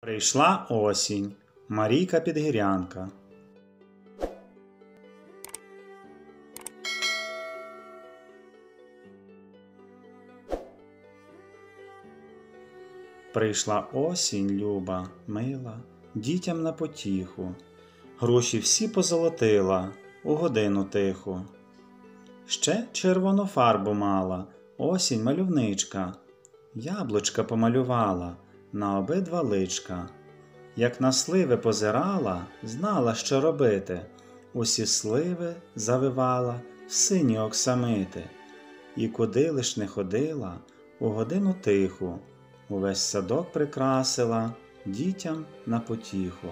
Прийшла осінь, Марійка Підгірянка. Прийшла осінь, люба, мила, дітям на потіху. Гроші всі позолотила у годину тиху. Ще червону фарбу мала, осінь мальовничка. Яблучка помалювала на обидва личка. Як на сливи позирала, знала, що робити. Усі сливи завивала в сині оксамити. І куди лиш не ходила, у годину тиху, увесь садок прикрасила дітям на потіху.